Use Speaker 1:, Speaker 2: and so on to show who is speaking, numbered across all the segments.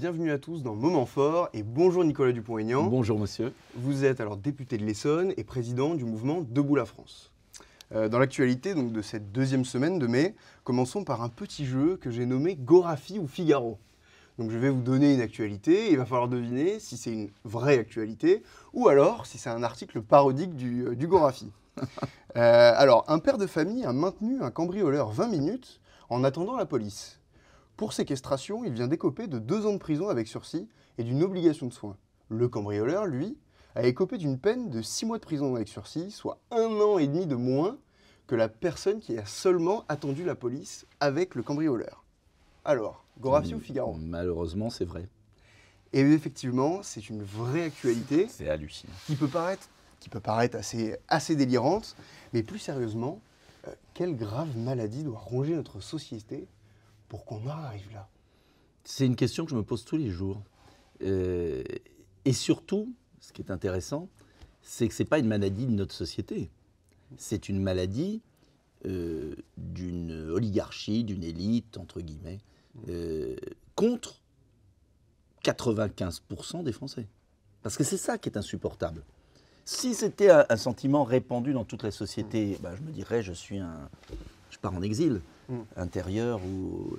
Speaker 1: bienvenue à tous dans Moment Fort et bonjour Nicolas Dupont-Aignan.
Speaker 2: Bonjour monsieur.
Speaker 1: Vous êtes alors député de l'Essonne et président du mouvement Debout la France. Euh, dans l'actualité donc, de cette deuxième semaine de mai, commençons par un petit jeu que j'ai nommé Gorafi ou Figaro. Donc je vais vous donner une actualité et il va falloir deviner si c'est une vraie actualité ou alors si c'est un article parodique du, euh, du Gorafi. Euh, alors, un père de famille a maintenu un cambrioleur 20 minutes en attendant la police. Pour séquestration, il vient d'écoper de deux ans de prison avec sursis et d'une obligation de soins. Le cambrioleur, lui, a écopé d'une peine de 6 mois de prison avec sursis, soit un an et demi de moins que la personne qui a seulement attendu la police avec le cambrioleur. Alors, Gorafi ou Figaro?
Speaker 2: Malheureusement, c'est vrai.
Speaker 1: Et effectivement, c'est une vraie actualité
Speaker 2: C'est hallucinant.
Speaker 1: qui peut paraître, qui peut paraître assez, assez délirante, mais plus sérieusement, euh, quelle grave maladie doit ronger notre société pour qu'on arrive là
Speaker 2: C'est une question que je me pose tous les jours. Euh, et surtout, ce qui est intéressant, c'est que ce n'est pas une maladie de notre société. C'est une maladie euh, d'une oligarchie, d'une élite, entre guillemets, euh, contre 95% des Français. Parce que c'est ça qui est insupportable. Si c'était un, sentiment répandu dans toute la société, ben, je me dirais, je suis un. Je pars en exil,
Speaker 1: Mm.
Speaker 2: intérieur ou,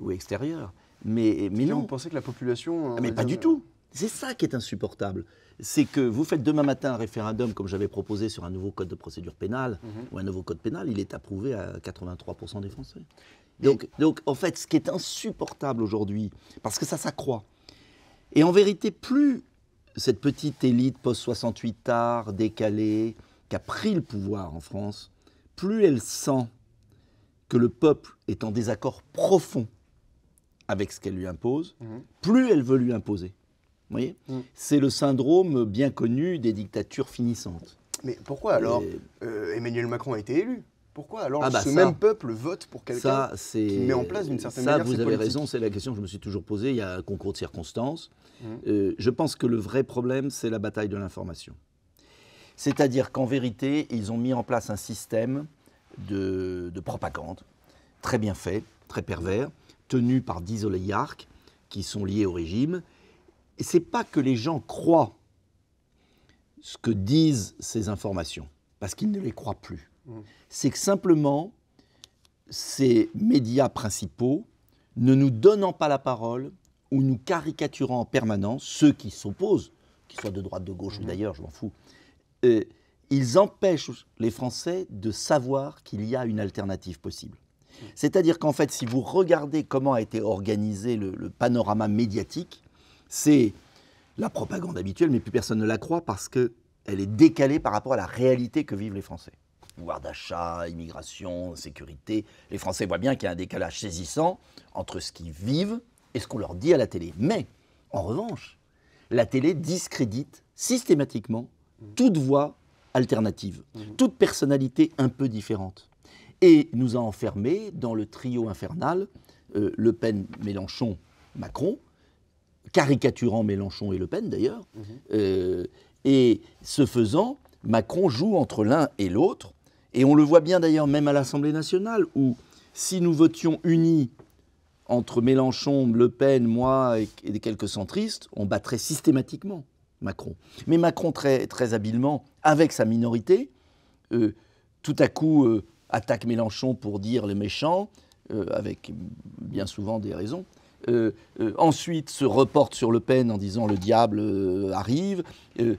Speaker 2: ou extérieur. Mais, mais non.
Speaker 1: Vous pensez que la population...
Speaker 2: Ah, mais
Speaker 1: on va
Speaker 2: pas
Speaker 1: dire,
Speaker 2: du tout. C'est ça qui est insupportable. C'est que vous faites demain matin un référendum, comme j'avais proposé sur un nouveau code de procédure pénale,
Speaker 1: Mhm.
Speaker 2: ou un nouveau code pénal, il est approuvé à 83% des Français. Donc, donc, en fait, ce qui est insupportable aujourd'hui, parce que ça s'accroît, et en vérité, plus cette petite élite post-68 tard, décalée, qui a pris le pouvoir en France, plus elle sent que le peuple est en désaccord profond avec ce qu'elle lui impose,
Speaker 1: Mhm.
Speaker 2: plus elle veut lui imposer. Vous voyez
Speaker 1: Mm.
Speaker 2: C'est le syndrome bien connu des dictatures finissantes.
Speaker 1: Mais pourquoi alors
Speaker 2: Et
Speaker 1: euh, Emmanuel Macron a été élu? Pourquoi alors
Speaker 2: Ah bah
Speaker 1: ce
Speaker 2: ça.
Speaker 1: même peuple vote pour quelqu'un
Speaker 2: ça, c'est
Speaker 1: qui met en place d'une certaine
Speaker 2: ça,
Speaker 1: manière
Speaker 2: vous avez raison, c'est la question que je me suis toujours posée. Il y a un concours de circonstances.
Speaker 1: Mhm.
Speaker 2: Euh, je pense que le vrai problème, c'est la bataille de l'information. C'est-à-dire qu'en vérité, ils ont mis en place un système de, de propagande très bien fait, très pervers, tenu par dix oligarques qui sont liés au régime. Et c'est pas que les gens croient ce que disent ces informations, parce qu'ils ne les croient plus.
Speaker 1: Mhm.
Speaker 2: C'est que simplement, ces médias principaux, ne nous donnant pas la parole ou nous caricaturant en permanence, ceux qui s'opposent, qu'ils soient de droite, de gauche ou d'ailleurs, je m'en fous, euh, ils empêchent les Français de savoir qu'il y a une alternative possible. C'est-à-dire qu'en fait, si vous regardez comment a été organisé le, panorama médiatique, c'est la propagande habituelle, mais plus personne ne la croit parce qu'elle est décalée par rapport à la réalité que vivent les Français. Pouvoir d'achat, immigration, sécurité. Les Français voient bien qu'il y a un décalage saisissant entre ce qu'ils vivent et ce qu'on leur dit à la télé. Mais, en revanche, la télé discrédite systématiquement toute voix alternative, toute personnalité un peu différente. Et nous a enfermés dans le trio infernal euh, Le Pen, Mélenchon, Macron, caricaturant Mélenchon et Le Pen d'ailleurs. Euh, et ce faisant, Macron joue entre l'un et l'autre. Et on le voit bien d'ailleurs même à l'Assemblée nationale, où si nous votions unis entre Mélenchon, Le Pen, moi et, et quelques centristes, on battrait systématiquement Macron. Mais Macron, très, très habilement, avec sa minorité, euh, tout à coup euh, attaque Mélenchon pour dire les méchants, euh, avec bien souvent des raisons. Ensuite se reporte sur Le Pen en disant le diable arrive. Et,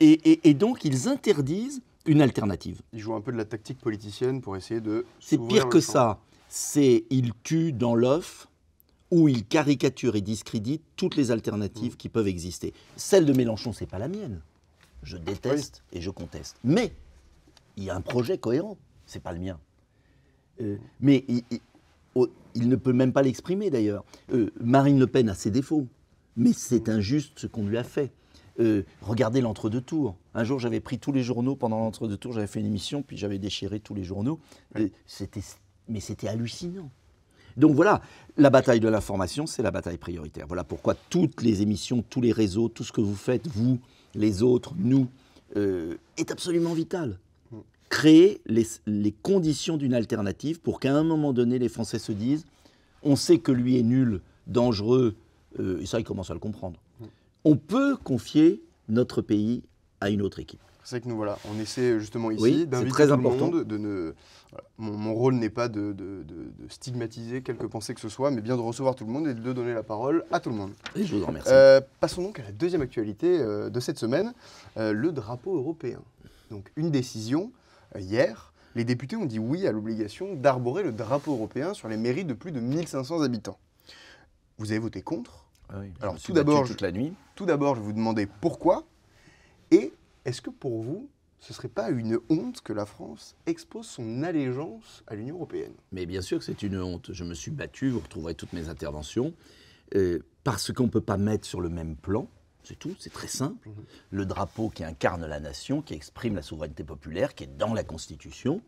Speaker 2: et- et donc ils interdisent une alternative.
Speaker 1: Il joue un peu de la tactique politicienne pour essayer de.
Speaker 2: C'est pire que
Speaker 1: champ.
Speaker 2: ça. C'est il tue dans l'œuf où il caricature et discrédite toutes les alternatives qui peuvent exister. Celle de Mélenchon, c'est pas la mienne. Je déteste et je conteste. Mais il y a un projet cohérent. C'est pas le mien. Euh, mais il, il- oh, il ne peut même pas l'exprimer d'ailleurs. Euh, Marine Le Pen a ses défauts, mais c'est injuste ce qu'on lui a fait. Euh, regardez l'entre-deux tours. Un jour, j'avais pris tous les journaux pendant l'entre-deux tours, j'avais fait une émission, puis j'avais déchiré tous les journaux. C'était, mais c'était hallucinant. Donc voilà, la bataille de l'information, c'est la bataille prioritaire. Voilà pourquoi toutes les émissions, tous les réseaux, tout ce que vous faites, vous, les autres, nous, euh, est absolument vital. Créer les, les conditions d'une alternative pour qu'à un moment donné, les Français se disent on sait que lui est nul, dangereux, euh, et ça, ils commencent à le comprendre. On peut confier notre pays à une autre équipe.
Speaker 1: C'est que nous, voilà, on essaie justement ici
Speaker 2: Oui, c'est
Speaker 1: d'inviter
Speaker 2: très
Speaker 1: tout
Speaker 2: important.
Speaker 1: le monde. De ne, voilà, mon, mon rôle n'est pas de, de- de- de stigmatiser quelque pensée que ce soit, mais bien de recevoir tout le monde et de donner la parole à tout le monde.
Speaker 2: Et je vous en remercie.
Speaker 1: Euh, passons donc à la deuxième actualité euh, de cette semaine, euh, le drapeau européen. Donc une décision, hier, les députés ont dit oui à l'obligation d'arborer le drapeau européen sur les mairies de plus de 1500 habitants. Vous avez voté contre.
Speaker 2: Ah oui, je
Speaker 1: alors, tout d'abord,
Speaker 2: toute la nuit.
Speaker 1: Tout d'abord, je vais vous demander pourquoi, et est-ce que pour vous, ce ne serait pas une honte que la France expose son allégeance à l'Union européenne?
Speaker 2: Mais bien sûr que c'est une honte. Je me suis battu, vous retrouverez toutes mes interventions, euh, parce qu'on ne peut pas mettre sur le même plan, c'est tout, c'est très simple, le drapeau qui incarne la nation, qui exprime la souveraineté populaire, qui est dans la Constitution,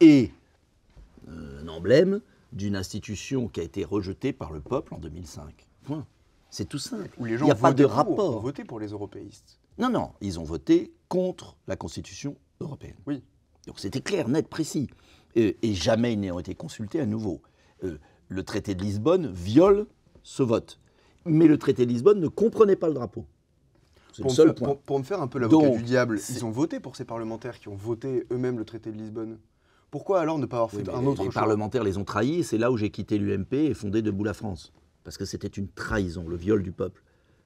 Speaker 2: et euh, un emblème d'une institution qui a été rejetée par le peuple en 2005. Point. C'est tout simple.
Speaker 1: Où les
Speaker 2: Il
Speaker 1: gens
Speaker 2: n'y a pas de rapport.
Speaker 1: voté pour les européistes.
Speaker 2: Non, non, ils ont voté contre la Constitution européenne.
Speaker 1: Oui.
Speaker 2: Donc c'était clair, net, précis. Euh, et jamais ils n'ont été consultés à nouveau. Euh, le traité de Lisbonne viole ce vote. Mais le traité de Lisbonne ne comprenait pas le drapeau. C'est le
Speaker 1: Pour me,
Speaker 2: seul
Speaker 1: faire,
Speaker 2: point.
Speaker 1: pour- pour me faire un peu l'avocat du diable, ils ont voté pour ces parlementaires qui ont voté eux-mêmes le traité de Lisbonne. Pourquoi alors ne pas avoir fait
Speaker 2: Oui,
Speaker 1: un autre
Speaker 2: les
Speaker 1: choix?
Speaker 2: parlementaires les ont trahis, et c'est là où j'ai quitté l'UMP et fondé Debout la France. Parce que c'était une trahison, le viol du peuple.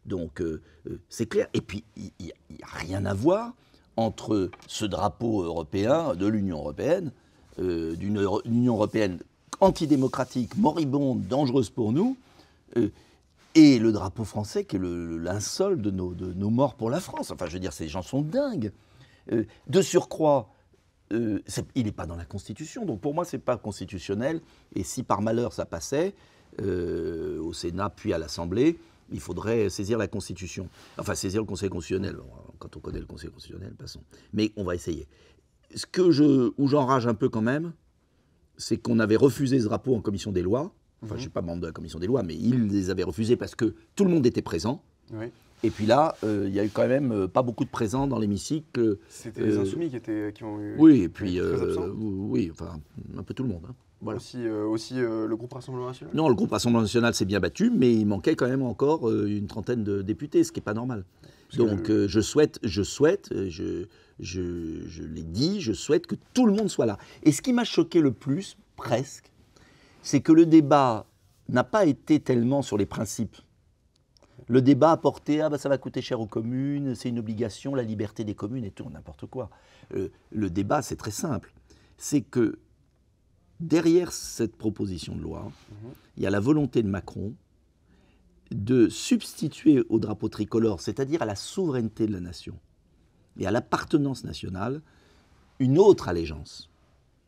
Speaker 2: Donc euh, euh, c'est clair. Et puis il n'y a, rien à voir entre ce drapeau européen de l'Union européenne, euh, d'une Union européenne antidémocratique, moribonde, dangereuse pour nous, et le drapeau français qui est le, de nos, morts pour la France. Enfin, je veux dire, ces gens sont dingues. De surcroît, il n'est pas dans la Constitution. Donc pour moi, ce n'est pas constitutionnel. Et si par malheur ça passait au Sénat puis à l'Assemblée, il faudrait saisir la Constitution. Enfin, saisir le Conseil constitutionnel. Quand on connaît le Conseil constitutionnel, passons. Mais on va essayer. Ce que je, où j'enrage un peu quand même, c'est qu'on avait refusé ce drapeau en commission des lois. Enfin, je ne suis pas membre de la commission des lois, mais ils les avaient refusés parce que tout le monde était présent.
Speaker 1: Oui.
Speaker 2: Et puis là, euh, il y a eu quand même euh, pas beaucoup de présents dans l'hémicycle.
Speaker 1: C'était les
Speaker 2: Euh,
Speaker 1: insoumis qui, étaient, qui ont eu.
Speaker 2: Oui, et puis,
Speaker 1: très
Speaker 2: euh, oui, enfin, un peu tout le monde. hein. Voilà.
Speaker 1: Aussi, euh, aussi euh, le groupe Rassemblement National
Speaker 2: Non, le groupe Rassemblement National s'est bien battu, mais il manquait quand même encore euh, une trentaine de députés, ce qui n'est pas normal.
Speaker 1: Parce
Speaker 2: Donc euh, je souhaite, je souhaite, je, je, je l'ai dit, je souhaite que tout le monde soit là. Et ce qui m'a choqué le plus, presque, c'est que le débat n'a pas été tellement sur les principes. Le débat a porté, ah bah ça va coûter cher aux communes, c'est une obligation, la liberté des communes et tout, n'importe quoi. Le débat, c'est très simple. C'est que derrière cette proposition de loi, il y a la volonté de Macron de substituer au drapeau tricolore, c'est-à-dire à la souveraineté de la nation et à l'appartenance nationale, une autre allégeance.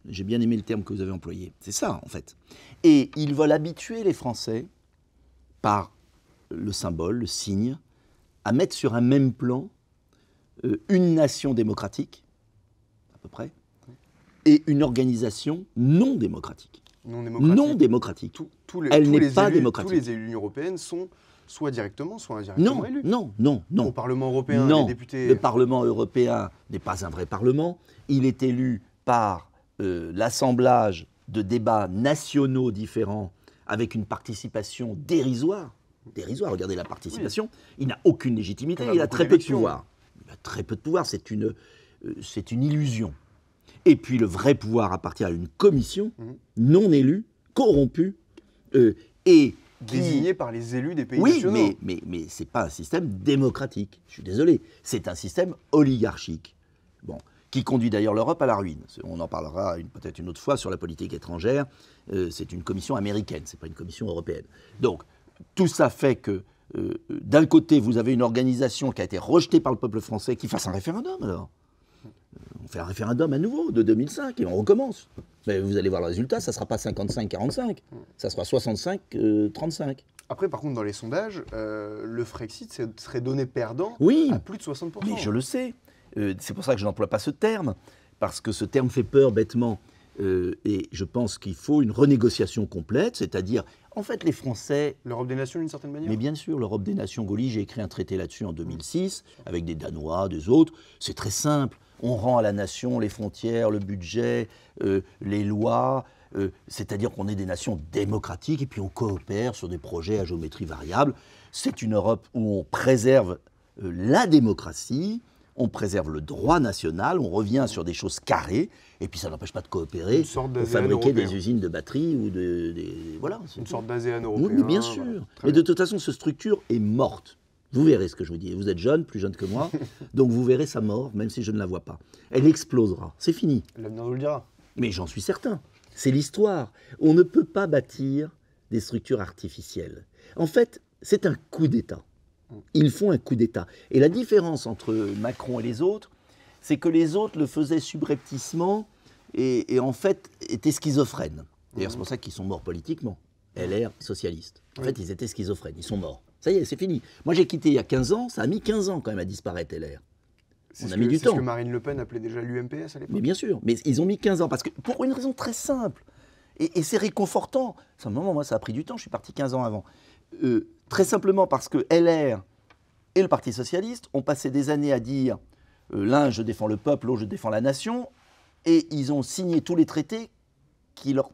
Speaker 2: J'ai bien aimé le terme que vous avez employé. C'est ça, en fait. Et ils veulent habituer les Français, par le symbole, le signe, à mettre sur un même plan euh, une nation démocratique, à peu près, et une organisation non démocratique.
Speaker 1: non démocratique.
Speaker 2: Non Elle n'est pas
Speaker 1: élus,
Speaker 2: démocratique.
Speaker 1: Tous les élus européenne sont soit directement, soit indirectement
Speaker 2: Non,
Speaker 1: élus.
Speaker 2: non, non, non.
Speaker 1: Au Parlement européen,
Speaker 2: non,
Speaker 1: les députés.
Speaker 2: le Parlement européen n'est pas un vrai Parlement. Il est élu par euh, l'assemblage de débats nationaux différents avec une participation dérisoire. Dérisoire, regardez la participation. Il n'a aucune légitimité, il a très peu de pouvoir. Il a très peu de pouvoir, c'est une, euh, c'est une illusion. Et puis le vrai pouvoir appartient à une commission
Speaker 1: Mhm.
Speaker 2: non élue, corrompue, euh, et
Speaker 1: désignés par les élus des pays
Speaker 2: oui,
Speaker 1: nationaux.
Speaker 2: mais, mais, mais ce n'est pas un système démocratique. Je suis désolé. C'est un système oligarchique. Bon, qui conduit d'ailleurs l'Europe à la ruine. On en parlera peut-être une autre fois sur la politique étrangère. Euh, c'est une commission américaine, ce n'est pas une commission européenne. Donc, tout ça fait que, euh, d'un côté, vous avez une organisation qui a été rejetée par le peuple français, qui fasse un référendum alors. Euh, On fait un référendum à nouveau de 2005 et on recommence. Mais vous allez voir le résultat, ça ne sera pas 55-45, ça sera 65-35.
Speaker 1: Après, par contre, dans les sondages, euh, le Frexit serait donné perdant
Speaker 2: Oui.
Speaker 1: à plus de 60%.
Speaker 2: Mais je le sais. Euh, c'est pour ça que je n'emploie pas ce terme, parce que ce terme fait peur bêtement. Euh, et je pense qu'il faut une renégociation complète, c'est-à-dire, en fait, les Français.
Speaker 1: L'Europe des nations, d'une certaine manière
Speaker 2: Mais bien sûr, l'Europe des nations, Gaulle, j'ai écrit un traité là-dessus en 2006, avec des Danois, des autres. C'est très simple. On rend à la nation les frontières, le budget, euh, les lois, Euh, c'est-à-dire qu'on est des nations démocratiques et puis on coopère sur des projets à géométrie variable. C'est une Europe où on préserve euh, la démocratie, on préserve le droit national, on revient sur des choses carrées, et puis ça n'empêche pas de coopérer pour fabriquer des usines de batteries ou de, des- voilà.
Speaker 1: Une sorte d'ASEAN
Speaker 2: Oui,
Speaker 1: européen.
Speaker 2: mais bien sûr. Mais
Speaker 1: bien.
Speaker 2: de toute façon, cette structure est morte. Vous verrez ce que je vous dis. Vous êtes jeune, plus jeune que moi, donc vous verrez sa mort, même si je ne la vois pas. Elle explosera. C'est fini.
Speaker 1: L'avenir nous le dira.
Speaker 2: Mais j'en suis certain. C'est l'histoire. On ne peut pas bâtir des structures artificielles. En fait, c'est un coup d'État. Ils font un coup d'État. Et la différence entre Macron et les autres, c'est que les autres le faisaient subrepticement et, et en fait étaient schizophrènes. D'ailleurs, c'est pour ça qu'ils sont morts politiquement. LR, socialistes. En
Speaker 1: Oui.
Speaker 2: fait, ils étaient schizophrènes. Ils sont morts. Ça y est, c'est fini. Moi, j'ai quitté il y a 15 ans. Ça a mis 15 ans quand même à disparaître, LR.
Speaker 1: C'est
Speaker 2: On a mis
Speaker 1: que-
Speaker 2: du
Speaker 1: c'est
Speaker 2: temps.
Speaker 1: ce que Marine Le Pen appelait déjà l'UMPS à
Speaker 2: Mais
Speaker 1: l'époque.
Speaker 2: bien sûr, mais ils ont mis 15 ans, parce que pour une raison très simple, et, et c'est réconfortant. Simplement, moi, ça a pris du temps, je suis parti 15 ans avant. Euh, très simplement parce que LR et le Parti Socialiste ont passé des années à dire euh, l'un, je défends le peuple, l'autre, je défends la nation, et ils ont signé tous les traités qui leur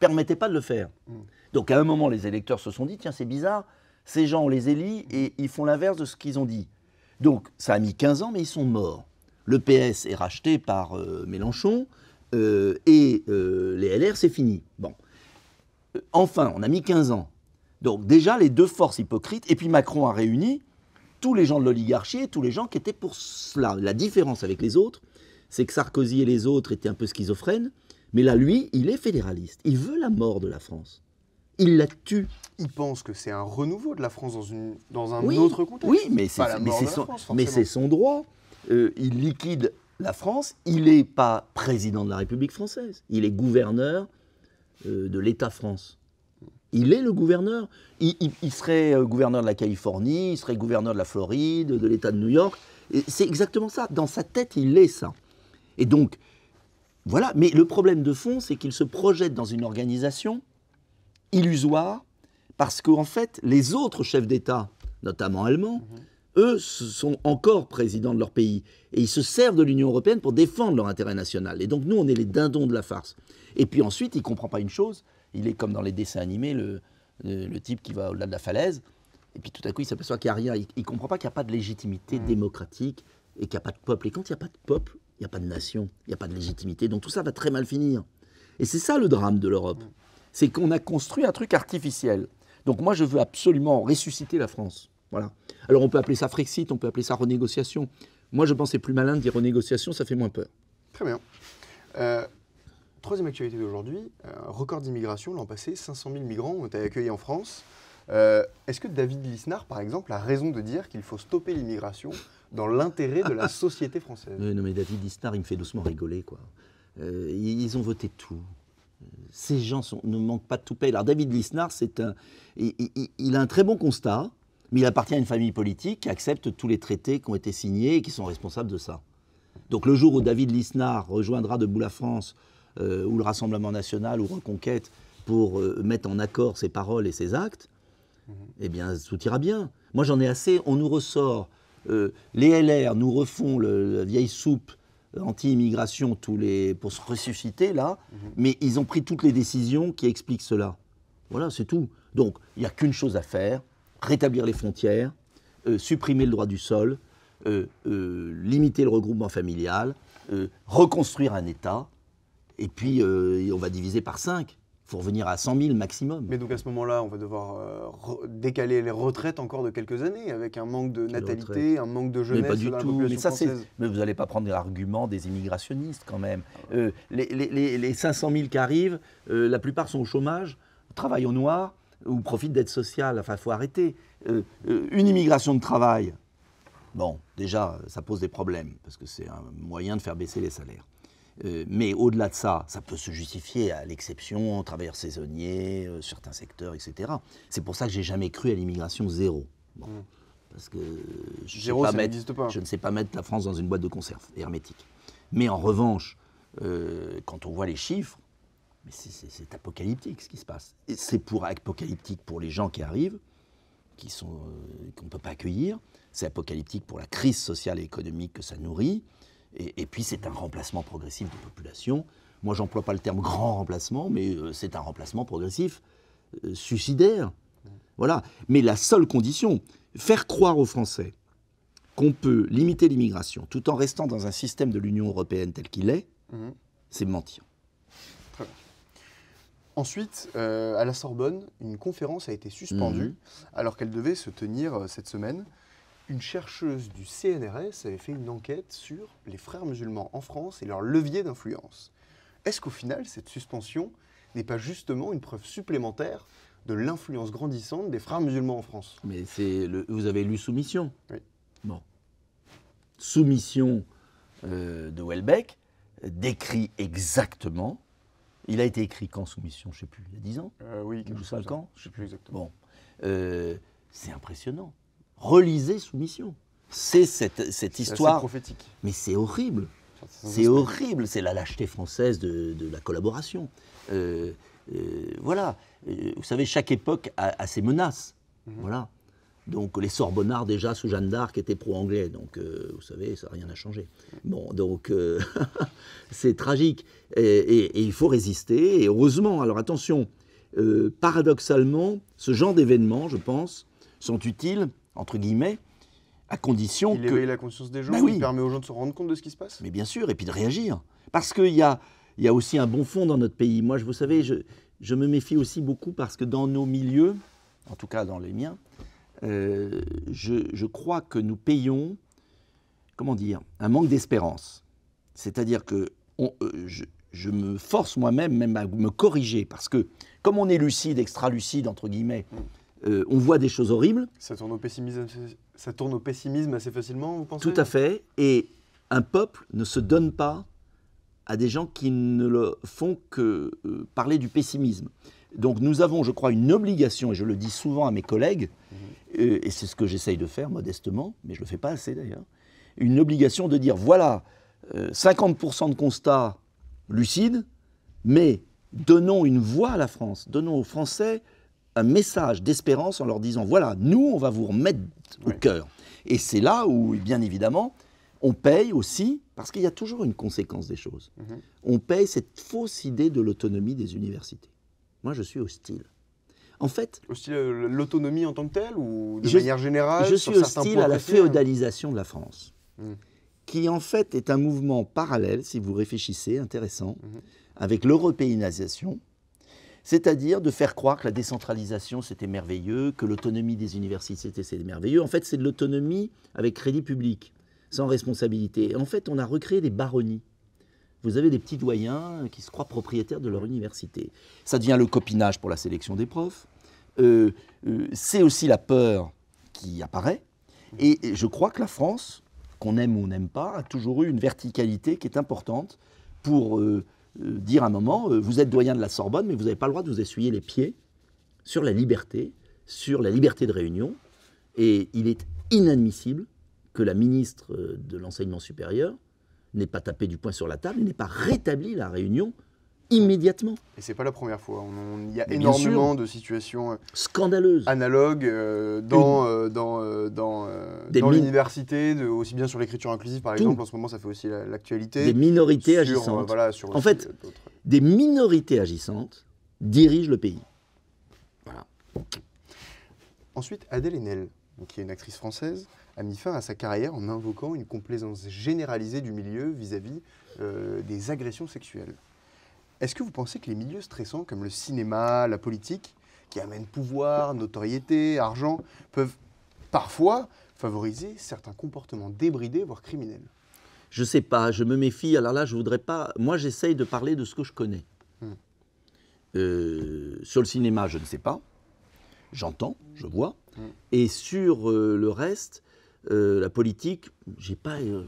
Speaker 2: permettaient pas de le faire.
Speaker 1: Mm.
Speaker 2: Donc à un moment, les électeurs se sont dit, tiens, c'est bizarre, ces gens, on les élit et ils font l'inverse de ce qu'ils ont dit. Donc ça a mis 15 ans, mais ils sont morts. Le PS est racheté par euh, Mélenchon euh, et euh, les LR, c'est fini. Bon. Enfin, on a mis 15 ans. Donc déjà, les deux forces hypocrites, et puis Macron a réuni tous les gens de l'oligarchie et tous les gens qui étaient pour cela. La différence avec les autres, c'est que Sarkozy et les autres étaient un peu schizophrènes, mais là, lui, il est fédéraliste. Il veut la mort de la France. Il la tue.
Speaker 1: Il pense que c'est un renouveau de la France dans, une, dans un
Speaker 2: Oui,
Speaker 1: autre contexte.
Speaker 2: Oui, mais c'est son, droit. Euh, il liquide la France. Il n'est pas président de la République française. Il est gouverneur euh, de l'État France. Il est le gouverneur. Il, il- il serait euh, gouverneur de la Californie, il serait gouverneur de la Floride, de l'État de New York. C'est exactement ça. Dans sa tête, il est ça. Et donc, voilà. Mais le problème de fond, c'est qu'il se projette dans une organisation illusoire parce qu'en fait, les autres chefs d'État, notamment allemands, eux ce sont encore présidents de leur pays. Et ils se servent de l'Union européenne pour défendre leur intérêt national. Et donc nous, on est les dindons de la farce. Et puis ensuite, il ne comprend pas une chose. Il est comme dans les dessins animés, le, le- le type qui va au-delà de la falaise. Et puis tout à coup, il s'aperçoit qu'il n'y a rien. Il ne comprend pas qu'il n'y a pas de légitimité démocratique et qu'il n'y a pas de peuple. Et quand il n'y a pas de peuple, il n'y a pas de nation, il n'y a pas de légitimité. Donc tout ça va très mal finir. Et c'est ça le drame de l'Europe. C'est qu'on a construit un truc artificiel. Donc moi, je veux absolument ressusciter la France. Voilà. Alors on peut appeler ça Frexit, on peut appeler ça renégociation. Moi, je pense que c'est plus malin de dire renégociation, ça fait moins peur.
Speaker 1: Très bien. Euh, troisième actualité d'aujourd'hui, euh, record d'immigration l'an passé, 500 000 migrants ont été accueillis en France. Euh, Est-ce que David Lisnard, par exemple, a raison de dire qu'il faut stopper l'immigration dans l'intérêt de la société française?
Speaker 2: Non mais David Lisnard, il me fait doucement rigoler. quoi. Ils ont voté tout. Ces gens sont- ne manquent pas de tout payer. Alors David Lisnard, c'est un, il, il- il a un très bon constat, mais il appartient à une famille politique qui accepte tous les traités qui ont été signés et qui sont responsables de ça. Donc le jour où David Lisnard rejoindra Debout la France euh, ou le Rassemblement national ou Reconquête pour euh, mettre en accord ses paroles et ses actes, eh bien tout ira bien. Moi j'en ai assez, on nous ressort, euh, les LR nous refont le- la vieille soupe anti-immigration tous les, pour se ressusciter là, mais ils ont pris toutes les décisions qui expliquent cela. Voilà, c'est tout. Donc il n'y a qu'une chose à faire, rétablir les frontières, euh, supprimer le droit du sol, euh, euh, limiter le regroupement familial, reconstruire un État, et puis on va diviser par 5. Il faut revenir à 100 000 maximum.
Speaker 1: Mais donc à ce moment-là, on va devoir euh, décaler les retraites encore de quelques années, avec un manque de natalité, un manque de
Speaker 2: Mais
Speaker 1: jeunesse
Speaker 2: pas du
Speaker 1: dans la
Speaker 2: tout.
Speaker 1: population
Speaker 2: Mais ça, vous n'allez pas prendre l'argument des immigrationnistes quand même. Euh, les, les- les- les 500 000 qui arrivent, euh, la plupart sont au chômage, travaillent au noir ou profitent d'aide sociale. Enfin, il faut arrêter. Une immigration de travail, bon, déjà, ça pose des problèmes parce que c'est un moyen de faire baisser les salaires. Euh, mais au-delà de ça, ça peut se justifier à l'exception, travailleurs saisonniers, euh, certains secteurs, etc. C'est pour ça que j'ai jamais cru à l'immigration zéro. Bon.
Speaker 1: Mm.
Speaker 2: Parce que je sais
Speaker 1: Zéro,
Speaker 2: pas
Speaker 1: ça
Speaker 2: mettre-
Speaker 1: n'existe pas.
Speaker 2: je ne sais pas mettre la France dans une boîte de conserve hermétique. Mais en revanche, euh, quand on voit les chiffres, c'est- apocalyptique ce qui se passe. C'est pour apocalyptique pour les gens qui arrivent, qui sont qu'on ne peut pas accueillir. C'est apocalyptique pour la crise sociale et économique que ça nourrit. Et, et puis c'est un remplacement progressif de population. moi j'emploie pas le terme grand remplacement, mais euh, c'est un remplacement progressif, euh, suicidaire. Voilà. Mais la seule condition, faire croire aux Français qu'on peut limiter l'immigration tout en restant dans un système de l'Union européenne tel qu'il est,
Speaker 1: Mhm.
Speaker 2: c'est mentir.
Speaker 1: Ensuite, euh, à la Sorbonne, une conférence a été suspendue
Speaker 2: Mhm.
Speaker 1: alors qu'elle devait se tenir euh, cette semaine. Une chercheuse du CNRS avait fait une enquête sur les frères musulmans en France et leur levier d'influence. Est-ce qu'au final, cette suspension n'est pas justement une preuve supplémentaire de l'influence grandissante des frères musulmans en France?
Speaker 2: Mais c'est vous avez lu Soumission?
Speaker 1: Oui.
Speaker 2: Bon. Soumission euh, de Welbeck décrit exactement. Il a été écrit quand Soumission? Je ne sais plus, il y a 10 ans?
Speaker 1: Euh, Oui, quelque
Speaker 2: Ou
Speaker 1: chose
Speaker 2: 5
Speaker 1: comme ça.
Speaker 2: ans?
Speaker 1: Je ne sais plus exactement.
Speaker 2: Bon. Euh, c'est impressionnant. Relisez Soumission. C'est cette, cette histoire.
Speaker 1: prophétique.
Speaker 2: Mais c'est horrible.
Speaker 1: C'est
Speaker 2: horrible, c'est la lâcheté française de, de la collaboration. Euh, euh, voilà, Euh, vous savez, chaque époque a, a ses menaces.
Speaker 1: Mhm.
Speaker 2: Voilà. Donc les Sorbonnards déjà sous Jeanne d'Arc étaient pro-anglais, donc euh, vous savez, ça rien n'a changé. Bon, donc euh, c'est tragique et, et- et il faut résister. Et heureusement, alors attention, euh, paradoxalement, ce genre d'événements, je pense, sont utiles entre guillemets à condition
Speaker 1: Il
Speaker 2: que
Speaker 1: éveille la conscience des gens,
Speaker 2: Bah oui.
Speaker 1: il permet aux gens de se rendre compte de ce qui se passe.
Speaker 2: mais bien sûr, et puis de réagir. Parce qu'il y a, y a aussi un bon fond dans notre pays. Moi, je, vous savez, je, je me méfie aussi beaucoup parce que dans nos milieux, en tout cas dans les miens, euh, je, je crois que nous payons, comment dire, un manque d'espérance. C'est-à-dire que on- euh, je, je me force moi-même même à me corriger parce que comme on est lucide, extra-lucide, entre guillemets, euh, on voit des choses horribles.
Speaker 1: Ça tourne, au pessimisme, ça tourne au pessimisme assez facilement, vous pensez?
Speaker 2: Tout à fait. Et un peuple ne se donne pas à des gens qui ne le font que euh, parler du pessimisme. Donc nous avons, je crois, une obligation, et je le dis souvent à mes collègues, euh, et c'est ce que j'essaye de faire modestement, mais je ne le fais pas assez d'ailleurs, une obligation de dire, voilà, euh, 50% de constats lucides, mais donnons une voix à la France, donnons aux Français un message d'espérance en leur disant, voilà, nous, on va vous remettre au
Speaker 1: Oui.
Speaker 2: cœur. Et c'est là où, bien évidemment, on paye aussi, parce qu'il y a toujours une conséquence des choses,
Speaker 1: Mhm.
Speaker 2: on paye cette fausse idée de l'autonomie des universités. Moi, je suis hostile. En fait,
Speaker 1: Hostile à l'autonomie en tant que telle ou de
Speaker 2: Je-
Speaker 1: manière générale
Speaker 2: je suis hostile à la
Speaker 1: hein
Speaker 2: féodalisation de la France,
Speaker 1: Mm.
Speaker 2: qui en fait est un mouvement parallèle, si vous réfléchissez, intéressant,
Speaker 1: Mhm.
Speaker 2: avec l'européanisation, c'est-à-dire de faire croire que la décentralisation c'était merveilleux, que l'autonomie des universités c'était merveilleux. En fait, c'est de l'autonomie avec crédit public, sans responsabilité. Et en fait, on a recréé des baronnies. Vous avez des petits doyens qui se croient propriétaires de leur université. Ça devient le copinage pour la sélection des profs. Euh, euh, c'est aussi la peur qui apparaît. Et je crois que la France, qu'on aime ou on n'aime pas, a toujours eu une verticalité qui est importante pour euh, dire à un moment, euh, vous êtes doyen de la Sorbonne, mais vous n'avez pas le droit de vous essuyer les pieds sur la liberté, sur la liberté de réunion. Et il est inadmissible que la ministre euh, de l'enseignement supérieur n'ait pas tapé du poing sur la table n'ait pas rétabli la réunion immédiatement.
Speaker 1: Et c'est pas la première fois. Il y a
Speaker 2: Mais
Speaker 1: énormément de situations euh,
Speaker 2: Scandaleuse.
Speaker 1: analogues euh, dans, euh, dans, euh, dans, dans l'université, aussi bien sur l'écriture inclusive par
Speaker 2: Tout.
Speaker 1: exemple. En ce moment, ça fait aussi la- l'actualité.
Speaker 2: Des minorités
Speaker 1: Sur,
Speaker 2: agissantes.
Speaker 1: voilà, sur
Speaker 2: En fait, Des minorités agissantes dirigent le pays.
Speaker 1: Ensuite, Adèle Haenel, qui est une actrice française, a mis fin à sa carrière en invoquant une complaisance généralisée du milieu vis-à-vis des agressions sexuelles. Est-ce que vous pensez que les milieux stressants comme le cinéma, la politique, qui amènent pouvoir, notoriété, argent, peuvent parfois favoriser certains comportements débridés, voire criminels?
Speaker 2: Je sais pas, je me méfie. Alors là, je voudrais pas. Moi, j'essaye de parler de ce que je connais.
Speaker 1: Hmm.
Speaker 2: Euh, sur le cinéma, je ne sais pas. J'entends, je vois.
Speaker 1: Hmm.
Speaker 2: Et sur euh, le reste, euh, la politique, j'ai pas. alors,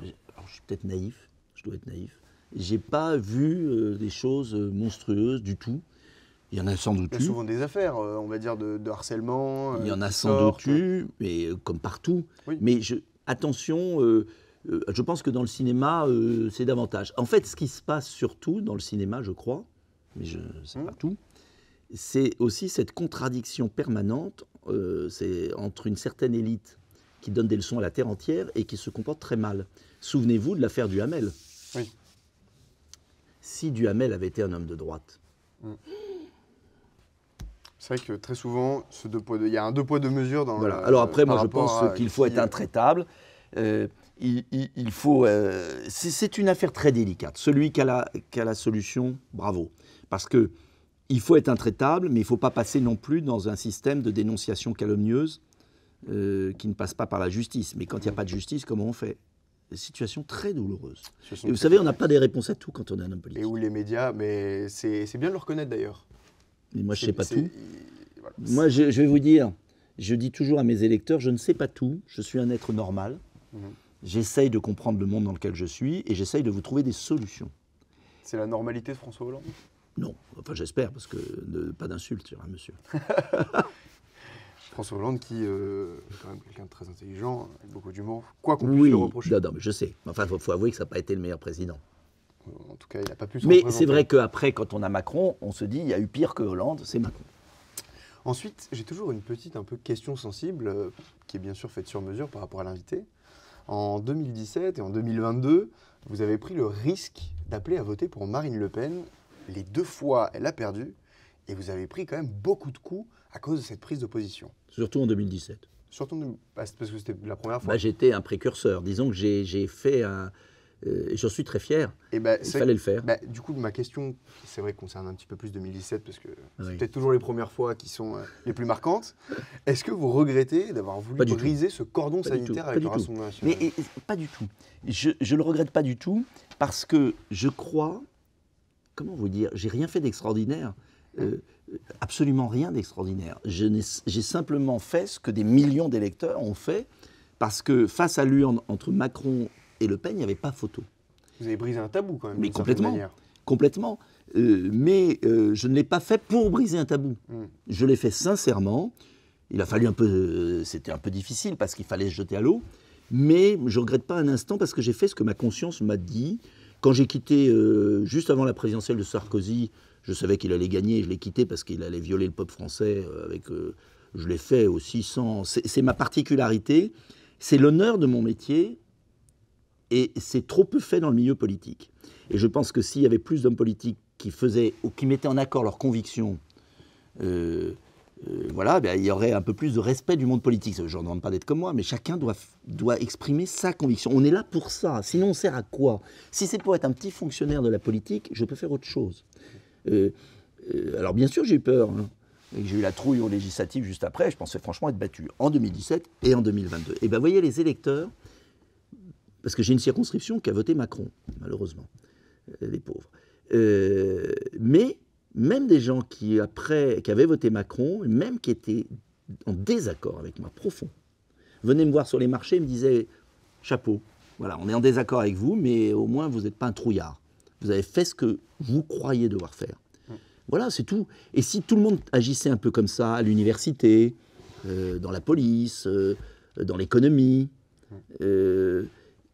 Speaker 2: je suis peut-être naïf. Je dois être naïf. J'ai pas vu euh, des choses euh, monstrueuses du tout. Il y en a sans doute
Speaker 1: Il y a
Speaker 2: eu.
Speaker 1: souvent des affaires, euh, on va dire, de, de harcèlement.
Speaker 2: Il y en a sans doute eu, mais comme partout.
Speaker 1: Oui.
Speaker 2: Mais je, attention, euh, euh, je pense que dans le cinéma, euh, c'est davantage. En fait, ce qui se passe surtout dans le cinéma, je crois, mais je sais
Speaker 1: Hmm.
Speaker 2: pas tout, c'est aussi cette contradiction permanente c'est entre une certaine élite qui donne des leçons à la terre entière et qui se comporte très mal. Souvenez-vous de l'affaire du Hamel.
Speaker 1: Oui.
Speaker 2: Si Duhamel avait été un homme de droite.
Speaker 1: C'est vrai que très souvent, ce deux poids deux- il y a un deux poids deux mesures dans.
Speaker 2: Voilà.
Speaker 1: le-
Speaker 2: Alors après, moi, je pense qu'il faut être intraitable. Euh, il, il- il faut. euh, c'est c'est une affaire très délicate. Celui qui a la, qui a la solution, bravo. Parce que il faut être intraitable, mais il ne faut pas passer non plus dans un système de dénonciation calomnieuse euh, qui ne passe pas par la justice. Mais quand il n'y a pas de justice, comment on fait? Situation très douloureuse.
Speaker 1: situation
Speaker 2: Et vous
Speaker 1: très
Speaker 2: savez, on n'a pas des réponses à tout quand on est un homme politique.
Speaker 1: Et où les médias, mais c'est bien de le reconnaître d'ailleurs.
Speaker 2: Mais moi, je ne sais pas tout.
Speaker 1: voilà.
Speaker 2: Moi, je, je vais vous dire, je dis toujours à mes électeurs, je ne sais pas tout, je suis un être normal.
Speaker 1: Mhm.
Speaker 2: J'essaye de comprendre le monde dans lequel je suis et j'essaye de vous trouver des solutions.
Speaker 1: C'est la normalité de François Hollande?
Speaker 2: Non, enfin j'espère, parce que ne- pas d'insulte sur un monsieur.
Speaker 1: François Hollande qui euh, est quand même quelqu'un de très intelligent, avec beaucoup d'humour. Quoi qu'on puisse
Speaker 2: Oui,
Speaker 1: lui reprocher.
Speaker 2: non, non, mais je sais. Enfin, il faut, faut avouer que ça n'a pas été le meilleur président.
Speaker 1: En tout cas, il n'a pas pu se
Speaker 2: Mais c'est vrai qu'après, quand on a Macron, on se dit, il y a eu pire que Hollande, c'est Macron.
Speaker 1: Ensuite, j'ai toujours une petite un peu question sensible, euh, qui est bien sûr faite sur mesure par rapport à l'invité. En 2017 et en 2022, vous avez pris le risque d'appeler à voter pour Marine Le Pen. Les deux fois, elle a perdu. Et vous avez pris quand même beaucoup de coups à cause de cette prise de position.
Speaker 2: Surtout en 2017.
Speaker 1: Surtout bah, parce que c'était la première fois.
Speaker 2: Bah, J'étais un précurseur. Disons que j'ai fait un... euh, j'en suis très fier.
Speaker 1: et bah,
Speaker 2: Il fallait le faire.
Speaker 1: bah, du coup, ma question, c'est vrai, concerne un petit peu plus 2017, parce que c'est peut-être toujours les premières fois qui sont euh, les plus marquantes. Est-ce que vous regrettez d'avoir voulu
Speaker 2: Pas du tout.
Speaker 1: briser ce cordon
Speaker 2: Pas du tout,
Speaker 1: sanitaire avec le. Rassemblement national
Speaker 2: Mais et- pas du tout. Je ne le regrette pas du tout parce que je crois, comment vous dire, j'ai rien fait d'extraordinaire. euh, absolument rien d'extraordinaire. J'ai simplement fait ce que des millions d'électeurs ont fait parce que face à l'urne entre Macron et Le Pen, il n'y avait pas photo.
Speaker 1: Vous avez brisé un tabou quand même.
Speaker 2: Mais complètement.
Speaker 1: manière.
Speaker 2: Complètement. Euh, mais euh, je ne l'ai pas fait pour briser un tabou.
Speaker 1: Mm.
Speaker 2: Je l'ai fait sincèrement. Il a fallu un peu. euh, C'était un peu difficile parce qu'il fallait se jeter à l'eau. Mais je ne regrette pas un instant parce que j'ai fait ce que ma conscience m'a dit. Quand j'ai quitté, euh, juste avant la présidentielle de Sarkozy, je savais qu'il allait gagner. Je l'ai quitté parce qu'il allait violer le peuple français. euh, avec, euh, je l'ai fait aussi sans. C'est ma particularité. C'est l'honneur de mon métier. Et c'est trop peu fait dans le milieu politique. Et je pense que s'il y avait plus d'hommes politiques qui faisaient ou qui mettaient en accord leurs convictions, euh, voilà, ben, il y aurait un peu plus de respect du monde politique. Je n'en demande pas d'être comme moi, mais chacun doit, doit exprimer sa conviction. On est là pour ça. Sinon, on sert à quoi? Si c'est pour être un petit fonctionnaire de la politique, je peux faire autre chose. Euh, euh, alors, bien sûr, j'ai eu peur. hein. J'ai eu la trouille aux législatives juste après. Je pensais franchement être battu en 2017 et en 2022. Et bien, voyez, les électeurs, parce que j'ai une circonscription qui a voté Macron, malheureusement, les pauvres. Mais même des gens qui, après, qui avaient voté Macron, même qui étaient en désaccord avec moi, profond, venaient me voir sur les marchés et me disaient chapeau, voilà, on est en désaccord avec vous, mais au moins vous n'êtes pas un trouillard. Vous avez fait ce que vous croyez devoir faire. Voilà, c'est tout. Et si tout le monde agissait un peu comme ça à l'université, euh, dans la police, euh, dans l'économie, euh,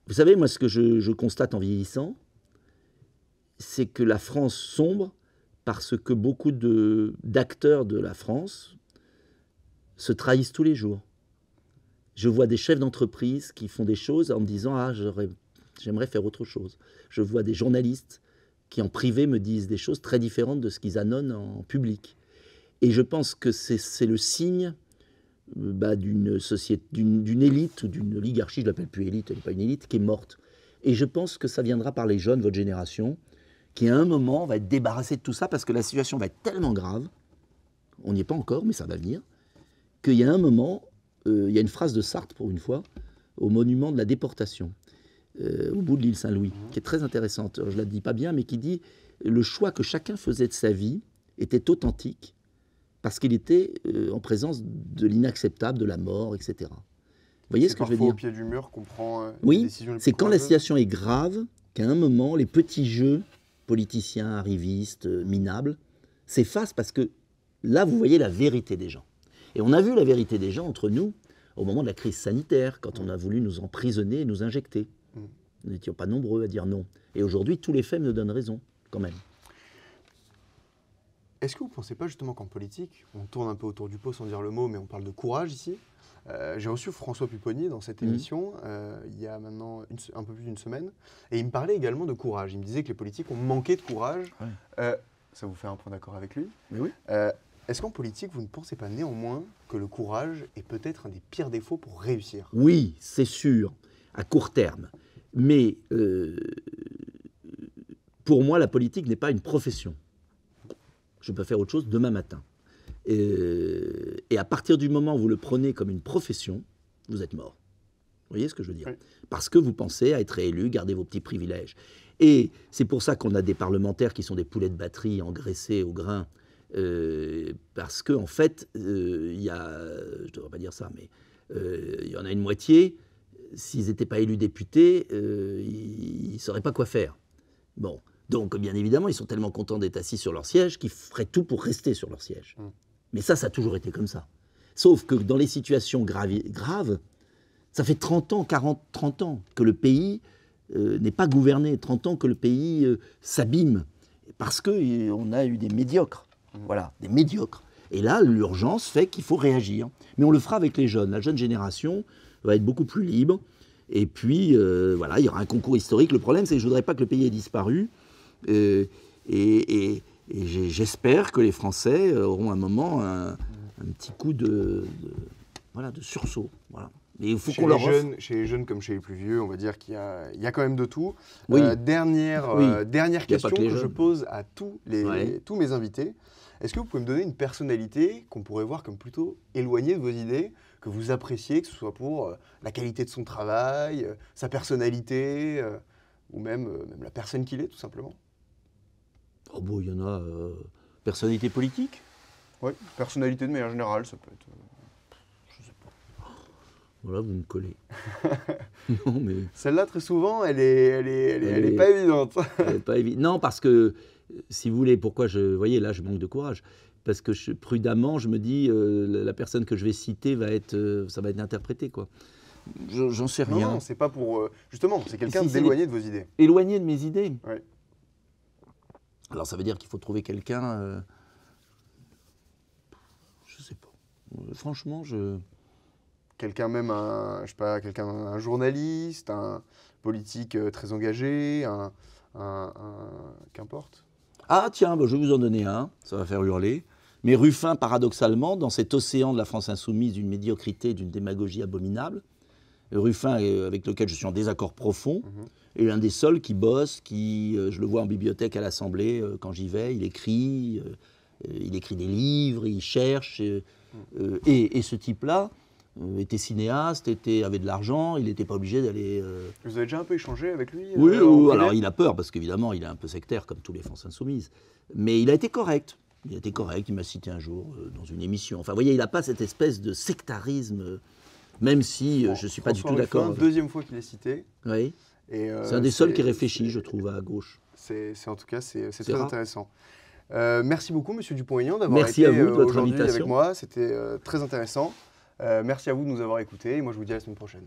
Speaker 2: vous savez, moi, ce que je, je constate en vieillissant, c'est que la France sombre parce que beaucoup d'acteurs de, la France se trahissent tous les jours. Je vois des chefs d'entreprise qui font des choses en me disant Ah, j'aimerais faire autre chose. Je vois des journalistes qui, en privé, me disent des choses très différentes de ce qu'ils annonnent en public. Et je pense que c'est le signe euh, bah, d'une société, d'une élite ou d'une oligarchie, je l'appelle plus élite, elle n'est pas une élite, qui est morte. Et je pense que ça viendra par les jeunes, votre génération, qui à un moment va être débarrassée de tout ça parce que la situation va être tellement grave, on n'y est pas encore, mais ça va venir, qu'il y a un moment, euh, il y a une phrase de Sartre pour une fois, au monument de la déportation, euh, au bout de l'île Saint-Louis, qui est très intéressante. Je ne la dis pas bien, mais qui dit le choix que chacun faisait de sa vie était authentique parce qu'il était euh, en présence de l'inacceptable, de la mort, etc. Vous voyez ce que je veux dire
Speaker 1: au pied du mur qu'on prend
Speaker 2: Oui, c'est quand la situation est grave qu'à un moment, les petits jeux politiciens, arrivistes, euh, minables, s'effacent parce que là, vous voyez la vérité des gens. Et on a vu la vérité des gens entre nous au moment de la crise sanitaire, quand on a voulu nous emprisonner et nous injecter.
Speaker 1: Mm.
Speaker 2: Nous n'étions pas nombreux à dire non. Et aujourd'hui, tous les faits me donnent raison, quand même.
Speaker 1: est-ce que vous ne pensez pas justement qu'en politique, on tourne un peu autour du pot sans dire le mot, mais on parle de courage ici? Euh, J'ai reçu François Pupponi dans cette
Speaker 2: Mhm.
Speaker 1: émission euh, il y a maintenant une un peu plus d'une semaine, et il me parlait également de courage. Il me disait que les politiques ont manqué de courage.
Speaker 2: Ouais.
Speaker 1: Euh, ça vous fait un point d'accord avec lui?
Speaker 2: Mais oui.
Speaker 1: Est-ce qu'en politique, vous ne pensez pas néanmoins que le courage est peut-être un des pires défauts pour réussir?
Speaker 2: Oui, c'est sûr, à court terme. Mais pour moi, la politique n'est pas une profession. Je peux faire autre chose demain matin. Euh, et à partir du moment où vous le prenez comme une profession, vous êtes mort. Vous voyez ce que je veux dire
Speaker 1: Oui.
Speaker 2: Parce que vous pensez à être élu, garder vos petits privilèges. Et c'est pour ça qu'on a des parlementaires qui sont des poulets de batterie engraissés au grain. euh, parce qu'en en fait, euh, il y a, je ne devrais pas dire ça, mais euh, il y en a une moitié, s'ils n'étaient pas élus députés, ils ne sauraient pas quoi faire. Bon, donc bien évidemment, ils sont tellement contents d'être assis sur leur siège qu'ils feraient tout pour rester sur leur siège.
Speaker 1: Mm.
Speaker 2: Mais ça, ça a toujours été comme ça. Sauf que dans les situations gravi- graves, ça fait 30 ans, 40, 30 ans que le pays euh, n'est pas gouverné, 30 ans que le pays euh, s'abîme, parce qu'on a eu des médiocres. Voilà, des médiocres. Et là, l'urgence fait qu'il faut réagir. Mais on le fera avec les jeunes. La jeune génération va être beaucoup plus libre. Et puis, euh, voilà, il y aura un concours historique. Le problème, c'est que je ne voudrais pas que le pays ait disparu. Euh, et et- et j'espère que les Français auront un moment un, un petit coup de, de- voilà, de sursaut. Voilà. Mais il faut
Speaker 1: chez les, jeunes, chez les jeunes comme chez les plus vieux, on va dire qu'il y a, il y a quand même de tout.
Speaker 2: Oui.
Speaker 1: Euh, dernière
Speaker 2: Oui.
Speaker 1: euh, dernière question
Speaker 2: que
Speaker 1: je pose à tous, les,
Speaker 2: Ouais.
Speaker 1: tous mes invités. Est-ce que vous pouvez me donner une personnalité qu'on pourrait voir comme plutôt éloignée de vos idées, que vous appréciez, que ce soit pour euh, la qualité de son travail, euh, sa personnalité, euh, ou même, euh, même la personne qu'il est, tout simplement?
Speaker 2: Oh, bon, il y en a. euh, personnalité politique?
Speaker 1: Oui, personnalité de manière générale, ça peut être. euh, je sais pas.
Speaker 2: Voilà, vous me collez. non, mais.
Speaker 1: Celle-là, très souvent, elle est, elle est, elle est,
Speaker 2: Elle
Speaker 1: elle est pas évidente.
Speaker 2: Pas évi- Non, parce que, euh, si vous voulez, pourquoi je. Vous voyez, là, je manque de courage. Parce que je- prudemment, je me dis, euh, la, personne que je vais citer va être. ça va être interprété, quoi. Je- J'en sais
Speaker 1: Non,
Speaker 2: rien.
Speaker 1: non, c'est pas pour. justement, c'est quelqu'un
Speaker 2: Si,
Speaker 1: d'éloigné de vos idées.
Speaker 2: Éloigné de mes idées.
Speaker 1: Ouais.
Speaker 2: Alors, ça veut dire qu'il faut trouver quelqu'un. euh, Je sais pas. Euh, Franchement, je.
Speaker 1: Quelqu'un même, un, je sais pas, quelqu'un, un journaliste, un politique euh, très engagé, un, un- un- qu'importe.
Speaker 2: Ah tiens, bah, je vais vous en donner un, ça va faire hurler. Mais Ruffin, paradoxalement, dans cet océan de la France insoumise, d'une médiocrité, d'une démagogie abominable, Ruffin, euh, avec lequel je suis en désaccord profond,
Speaker 1: Mhm.
Speaker 2: est l'un des seuls qui bosse, qui, euh, je le vois en bibliothèque à l'Assemblée, euh, quand j'y vais, il écrit, il écrit des livres, il cherche. euh, euh, et, et ce type-là était cinéaste, était, avait de l'argent, il n'était pas obligé d'aller... euh,
Speaker 1: Vous avez déjà un peu échangé avec lui
Speaker 2: oui,
Speaker 1: euh,
Speaker 2: alors il a peur parce qu'évidemment il est un peu sectaire comme tous les France insoumises. Mais il a été correct. Il a été correct. Il m'a cité un jour euh, dans une émission. Enfin, vous voyez, il n'a pas cette espèce de sectarisme, même si euh,
Speaker 1: Bon,
Speaker 2: je ne suis pas du tout d'accord. Avec-
Speaker 1: Deuxième fois qu'il est cité.
Speaker 2: Oui.
Speaker 1: euh,
Speaker 2: C'est un des seuls qui réfléchit, je trouve, à gauche.
Speaker 1: C'est en tout cas, c'est très
Speaker 2: rare.
Speaker 1: intéressant. Euh, merci beaucoup, Monsieur Dupont-Aignan, d'avoir
Speaker 2: Merci
Speaker 1: été
Speaker 2: à vous de
Speaker 1: euh,
Speaker 2: votre
Speaker 1: aujourd'hui
Speaker 2: invitation.
Speaker 1: avec moi. C'était très intéressant. Merci à vous de nous avoir écoutés. Et moi, je vous dis à la semaine prochaine.